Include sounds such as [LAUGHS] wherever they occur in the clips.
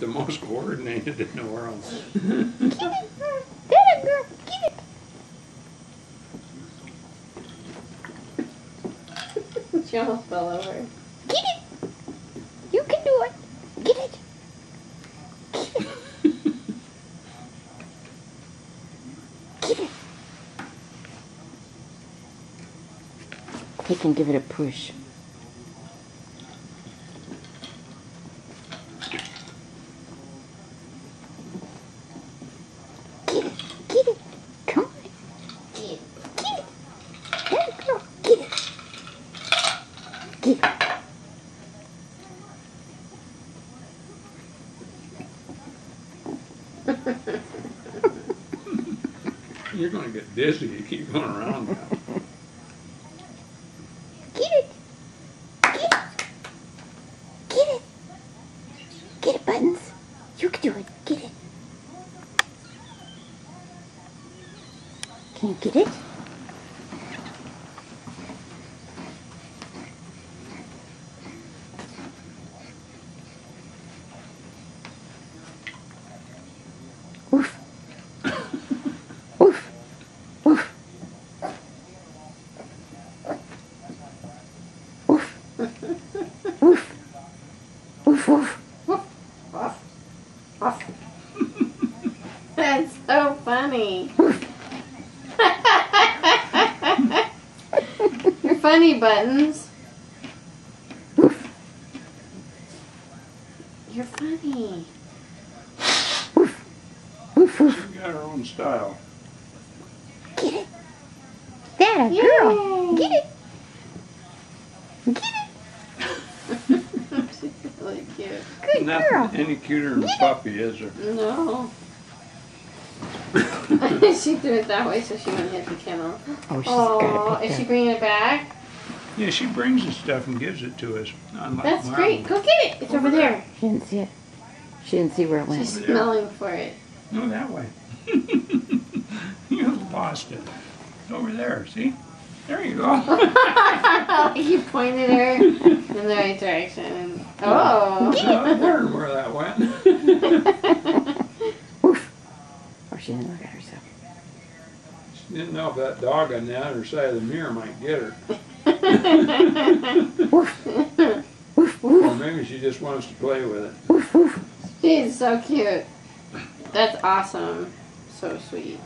got the most coordinated in the world. Get it. Get it, girl. Get it. she almost fell over. Get it. You can do it. Get it. Get it. Get it. He can give it a push. Get it. Get it. Come on. Get it. Get it. Hey, girl. Get it. Get it. [LAUGHS] You're going to get dizzy. You keep going around now. Get it. Get it. Get it. Get it, Buttons. You can do it. Get it. Can you get it? [LAUGHS] Oof. Oof. Oof, oof. Off. Off. That's so funny. [LAUGHS] You're funny, Buttons. You're funny. Oof, oof. She's got her own style. Get it. That a girl. Get it. Get it. She's really cute. Good Nothing girl. any cuter than a puppy, is there? No. [LAUGHS] [LAUGHS] she threw it that way so she wouldn't hit the kennel. Oh, she's Oh, got is she bringing it back? Yeah, she brings the stuff and gives it to us. Unlike That's Marlon. great. Go get it. It's over there. She didn't see it. She didn't see where it went. She's smelling for it. No, that way. [LAUGHS] you lost it. It's over there. See? There you go. [LAUGHS] [LAUGHS] you pointed her in the right direction. Oh. No, I wondered where that went. [LAUGHS] Oof. Oh, she didn't look at herself. She didn't know if that dog on the other side of the mirror might get her. Oof. Oof, Or maybe she just wants to play with it. oof, oof. She's so cute. That's awesome. So sweet.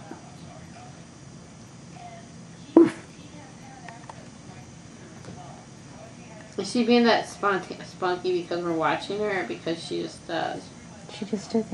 Is she being that spunky because we're watching her or because she just does? She just did that.